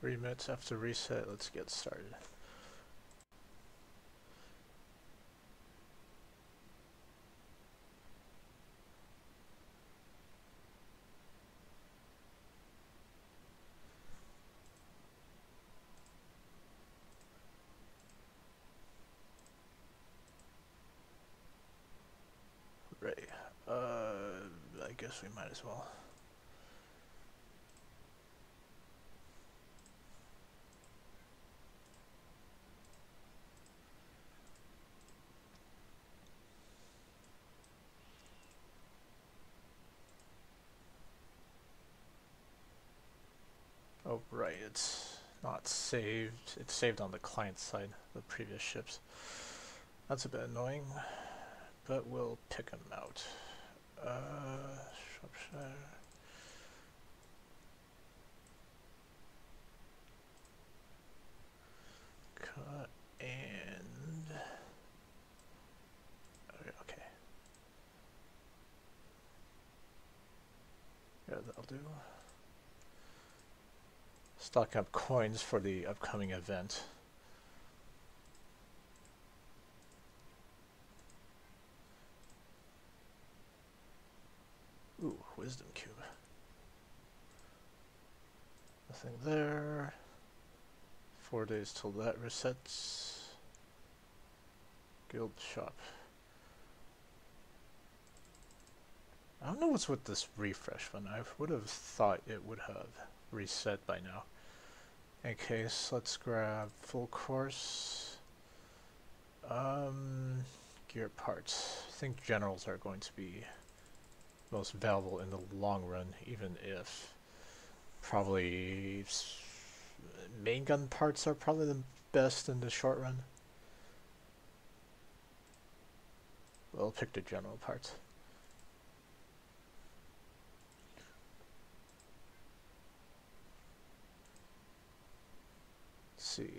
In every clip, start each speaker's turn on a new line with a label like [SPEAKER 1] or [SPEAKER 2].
[SPEAKER 1] Three minutes after reset, let's get started. Right. Uh, I guess we might as well. Oh, right, it's not saved. It's saved on the client side, the previous ships. That's a bit annoying, but we'll pick them out. Uh, Shropshire. Cut and... Okay, okay. Yeah, that'll do. Stock up coins for the upcoming event. Ooh, wisdom cube. Nothing there. Four days till that resets. Guild shop. I don't know what's with this refresh one. I would have thought it would have reset by now. Okay, so let's grab full course. Um, gear parts. I think generals are going to be most valuable in the long run, even if probably main gun parts are probably the best in the short run. We'll pick the general parts. See.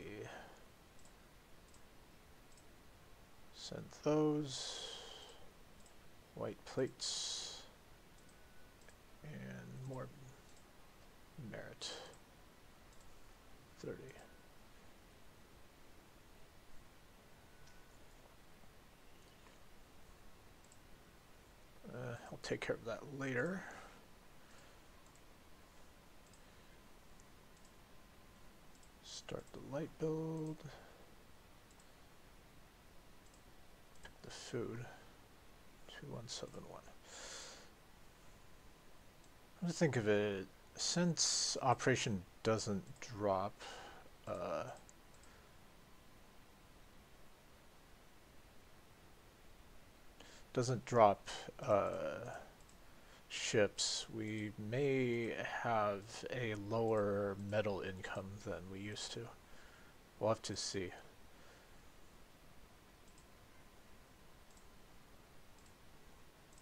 [SPEAKER 1] Send those. White plates. And more merit. 30. Uh, I'll take care of that later. Start the light build. The food. 2171. I'm to think of it, since operation doesn't drop, uh, doesn't drop uh, ships, we may have a lower metal income than we used to. We'll have to see.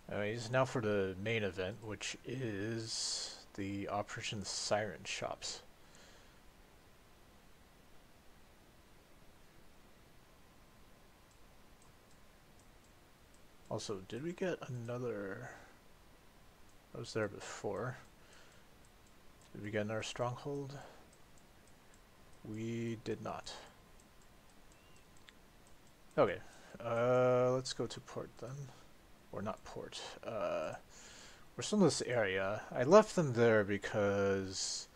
[SPEAKER 1] Anyways, now for the main event, which is the Operation Siren Shops. Also, did we get another... I was there before. Did we get our stronghold? We did not. Okay, uh, let's go to port then. Or not port. Uh, we're still in this area. I left them there because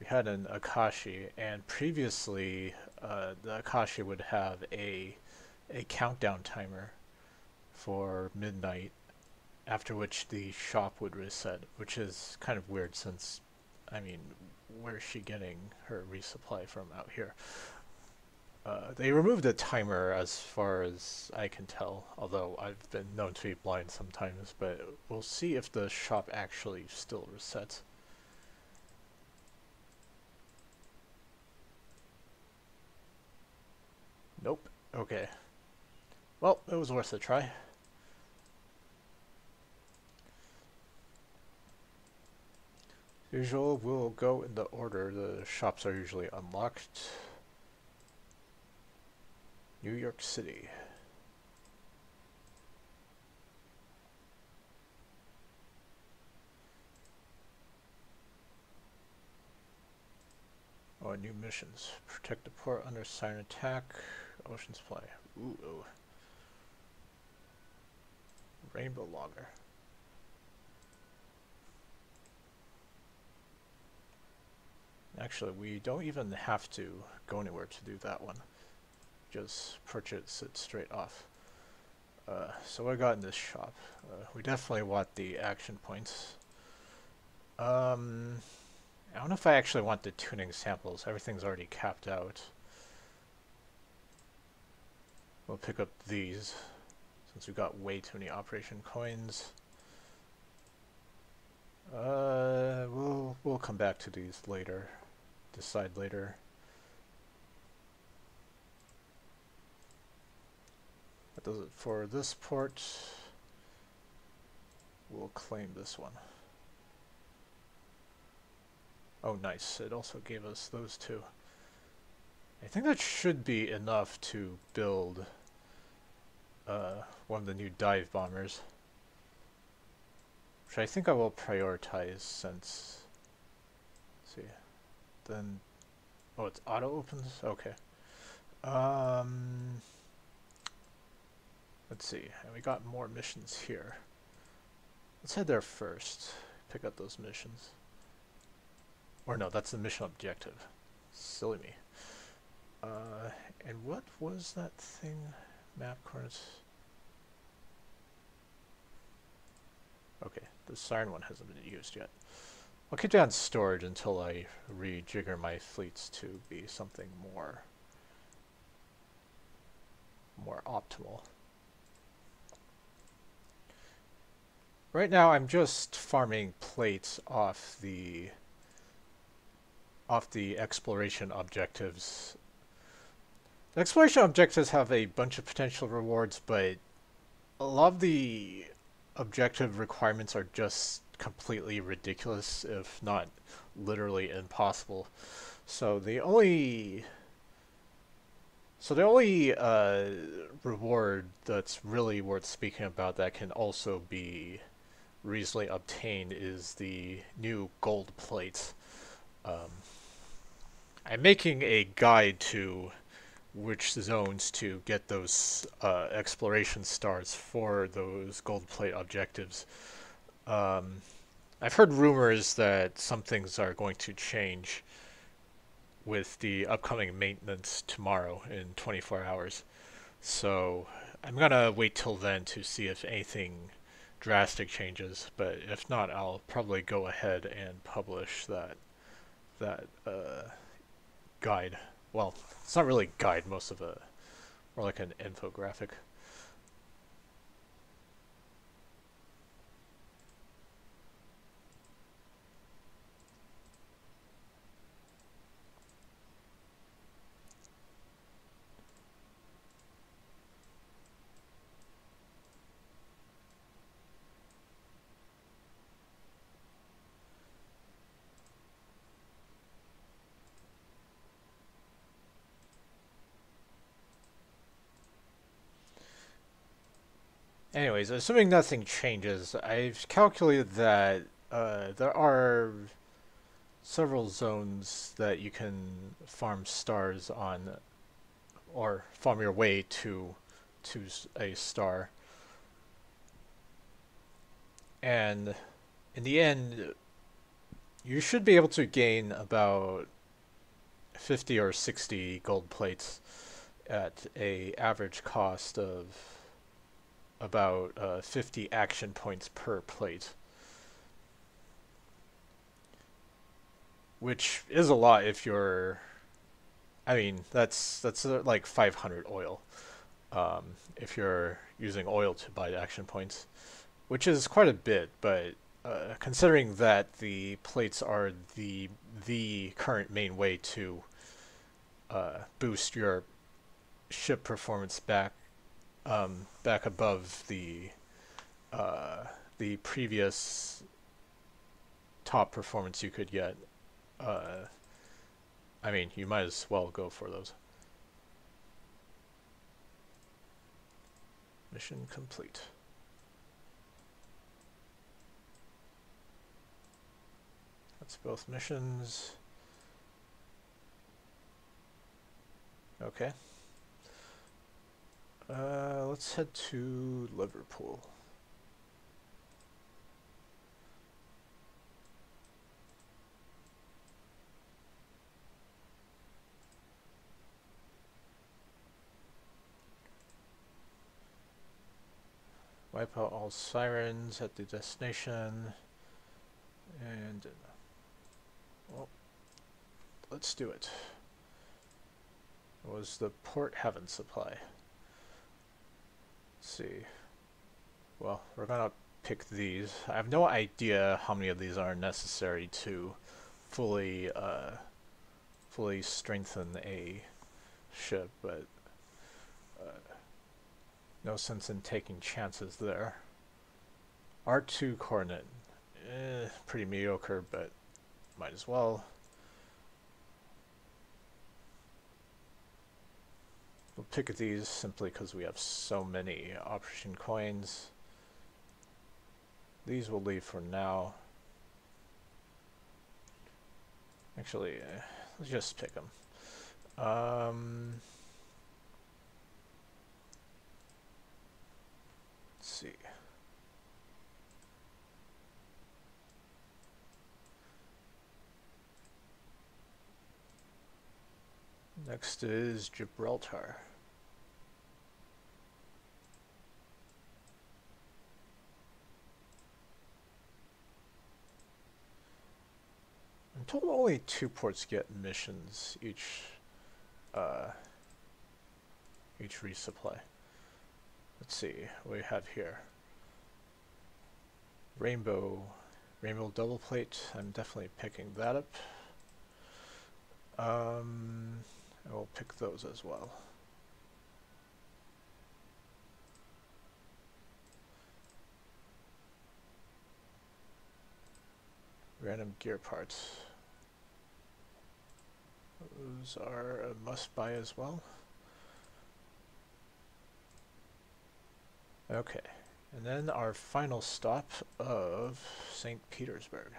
[SPEAKER 1] we had an Akashi, and previously uh, the Akashi would have a a countdown timer for midnight after which the shop would reset, which is kind of weird since, I mean, where's she getting her resupply from out here? Uh, they removed the timer as far as I can tell, although I've been known to be blind sometimes, but we'll see if the shop actually still resets. Nope. Okay. Well, it was worth a try. Usual, we'll go in the order the shops are usually unlocked. New York City. More new missions. Protect the port under siren attack. Ocean supply. Ooh. Rainbow logger. Actually, we don't even have to go anywhere to do that one. Just purchase it straight off. Uh, so I got in this shop. Uh, we definitely want the action points. Um, I don't know if I actually want the tuning samples. Everything's already capped out. We'll pick up these since we've got way too many operation coins. Uh, we'll we'll come back to these later. Decide later. That does it for this port. We'll claim this one. Oh, nice. It also gave us those two. I think that should be enough to build uh, one of the new dive bombers. Which I think I will prioritize since... see. Then... Oh, it's auto opens? Okay. Um... Let's see. And we got more missions here. Let's head there first. Pick up those missions. Or no, that's the mission objective. Silly me. Uh, and what was that thing? Map coordinates. Okay, the siren one hasn't been used yet. I'll keep in storage until I rejigger my fleets to be something more more optimal. Right now I'm just farming plates off the off the exploration objectives. The exploration objectives have a bunch of potential rewards, but a lot of the objective requirements are just completely ridiculous, if not literally impossible. So the only so the only uh, reward that's really worth speaking about that can also be reasonably obtained is the new gold plates. Um, I'm making a guide to which zones to get those uh, exploration stars for those gold plate objectives. Um, I've heard rumors that some things are going to change with the upcoming maintenance tomorrow in 24 hours. So I'm gonna wait till then to see if anything drastic changes, but if not, I'll probably go ahead and publish that that uh, guide. Well, it's not really guide, most of a more like an infographic. Anyways, assuming nothing changes, I've calculated that uh, there are several zones that you can farm stars on, or farm your way to to a star. And in the end, you should be able to gain about 50 or 60 gold plates at a average cost of about uh, 50 action points per plate. Which is a lot if you're... I mean, that's that's uh, like 500 oil. Um, if you're using oil to buy action points. Which is quite a bit, but uh, considering that the plates are the the current main way to uh, boost your ship performance back um, back above the uh, the previous top performance you could get. Uh, I mean, you might as well go for those. Mission complete. That's both missions. Okay. Uh, let's head to Liverpool. Wipe out all sirens at the destination. And, well, let's do it. Was the Port Heaven supply. Let's see. Well, we're gonna pick these. I have no idea how many of these are necessary to fully, uh, fully strengthen a ship, but uh, no sense in taking chances there. R2 Coronet. Eh, pretty mediocre, but might as well. We'll pick these simply because we have so many operation coins. These we'll leave for now. Actually, uh, let's just pick them. Um, see. Next is Gibraltar. I'm told only two ports get missions each uh, each resupply. Let's see what we have here. Rainbow, rainbow double plate. I'm definitely picking that up. Um, I will pick those as well. Random gear parts. Those are a must buy as well. Okay, and then our final stop of St. Petersburg.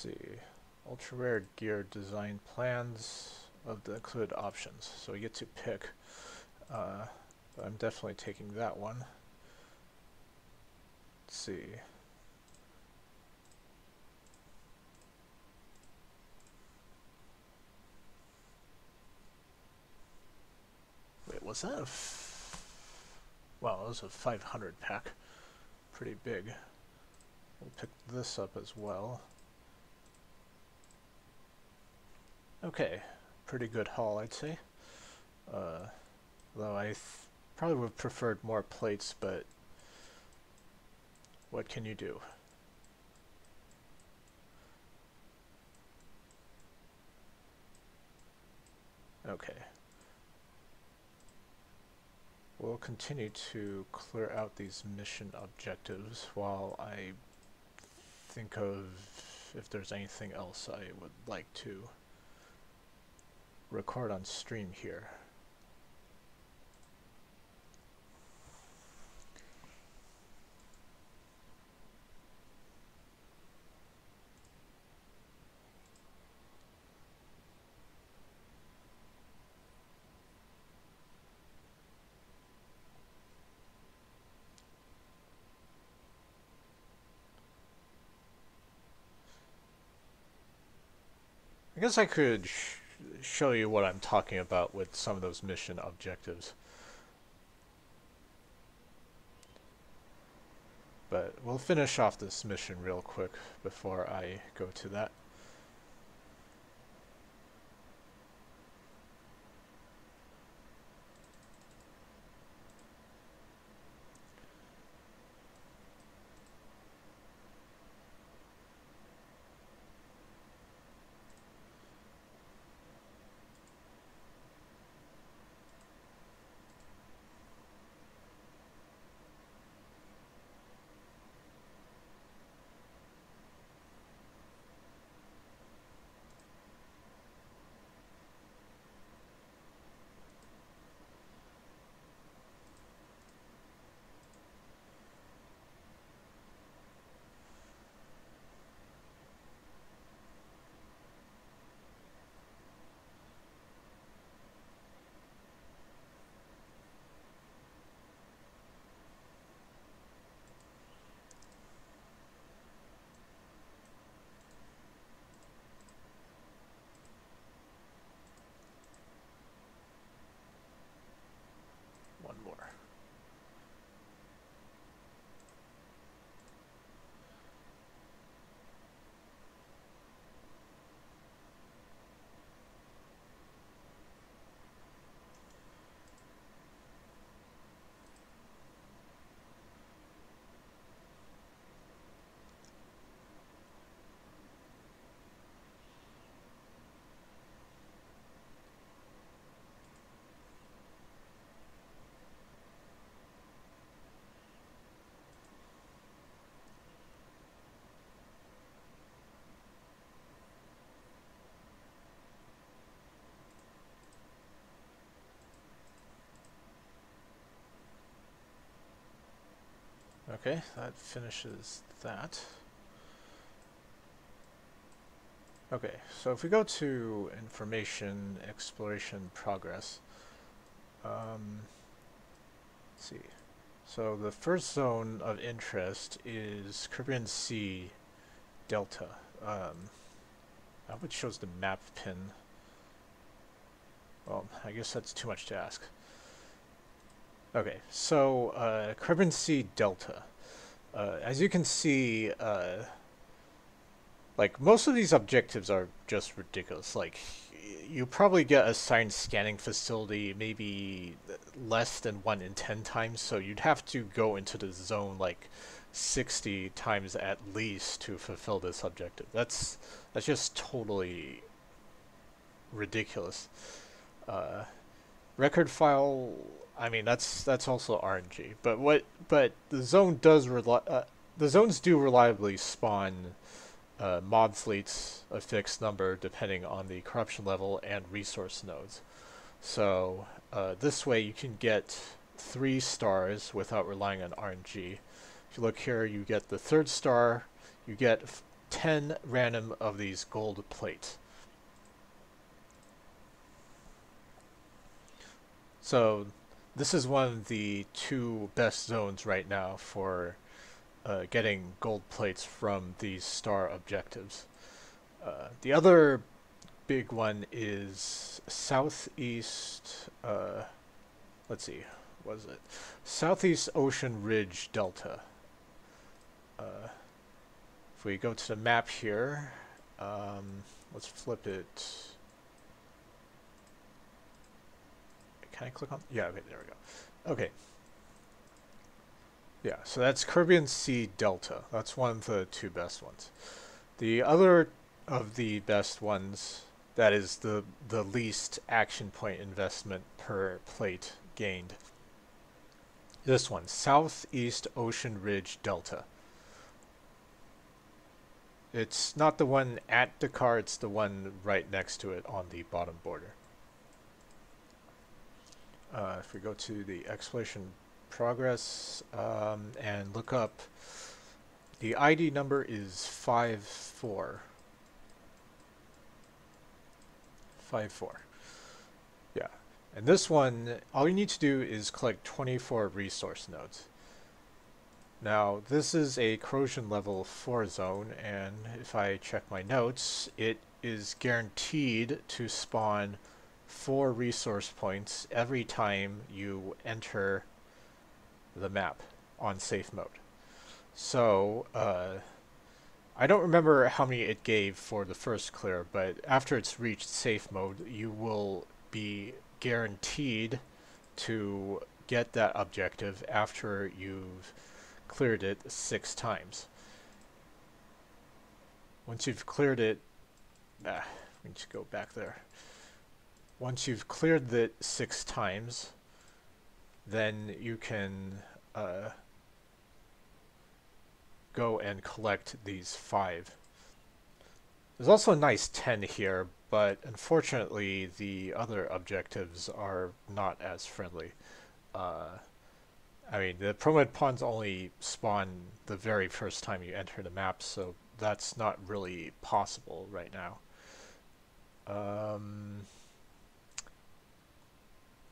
[SPEAKER 1] See, ultra rare gear design plans of the included options. So we get to pick. Uh, I'm definitely taking that one. Let's see. Wait, was that a wow, that was a 500 pack. Pretty big. We'll pick this up as well. Okay, pretty good haul, I'd say. Uh, though I probably would have preferred more plates, but what can you do? Okay. We'll continue to clear out these mission objectives while I think of if there's anything else I would like to record on stream here. I guess I could show you what I'm talking about with some of those mission objectives. But we'll finish off this mission real quick before I go to that. Okay, that finishes that. Okay, so if we go to information, exploration, progress, um, let's see. So the first zone of interest is Caribbean Sea Delta. Um, I hope it shows the map pin. Well, I guess that's too much to ask. Okay, so uh, Caribbean Sea Delta. Uh, as you can see, uh, like, most of these objectives are just ridiculous. Like, you probably get a science scanning facility maybe less than 1 in 10 times, so you'd have to go into the zone, like, 60 times at least to fulfill this objective. That's, that's just totally ridiculous. Uh, record file I mean that's that's also RNG. But what but the zone does rely uh, the zones do reliably spawn uh, mob fleets a fixed number depending on the corruption level and resource nodes. So uh, this way you can get three stars without relying on RNG. If you look here, you get the third star, you get 10 random of these gold plates. So this is one of the two best zones right now for uh, getting gold plates from these star objectives. Uh, the other big one is southeast, uh, let's see, what is it? Southeast Ocean Ridge Delta. Uh, if we go to the map here, um, let's flip it. Can I click on? Yeah, okay, there we go. Okay, yeah, so that's Caribbean Sea Delta. That's one of the two best ones. The other of the best ones, that is the, the least action point investment per plate gained. This one, Southeast Ocean Ridge Delta. It's not the one at Dakar, it's the one right next to it on the bottom border. Uh, if we go to the exploration progress um, and look up the ID number is 54 54 yeah. And this one all you need to do is collect 24 resource nodes. Now this is a corrosion level 4 zone and if I check my notes it is guaranteed to spawn 4 resource points every time you enter the map on safe mode. So, uh, I don't remember how many it gave for the first clear, but after it's reached safe mode, you will be guaranteed to get that objective after you've cleared it six times. Once you've cleared it, ah, we to go back there. Once you've cleared it six times, then you can uh, go and collect these five. There's also a nice 10 here, but unfortunately the other objectives are not as friendly. Uh, I mean, the Promed Pawns only spawn the very first time you enter the map, so that's not really possible right now. Um,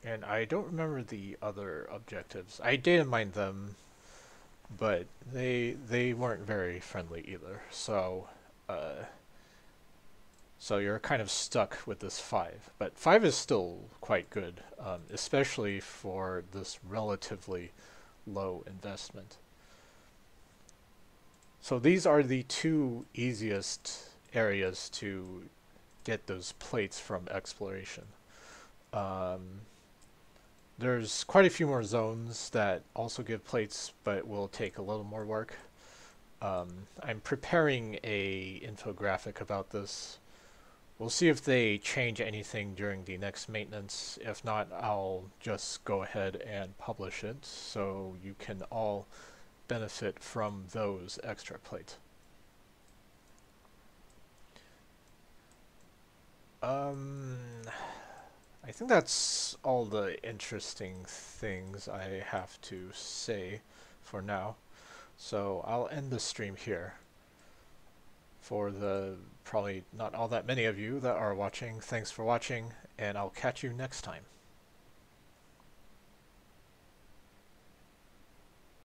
[SPEAKER 1] and I don't remember the other objectives. I data mined them, but they they weren't very friendly either. So, uh, so you're kind of stuck with this five. But five is still quite good, um, especially for this relatively low investment. So these are the two easiest areas to get those plates from exploration. Um, there's quite a few more zones that also give plates, but will take a little more work. Um, I'm preparing a infographic about this. We'll see if they change anything during the next maintenance. If not, I'll just go ahead and publish it so you can all benefit from those extra plates. Um, I think that's all the interesting things I have to say for now. So I'll end the stream here. For the probably not all that many of you that are watching, thanks for watching, and I'll catch you next time.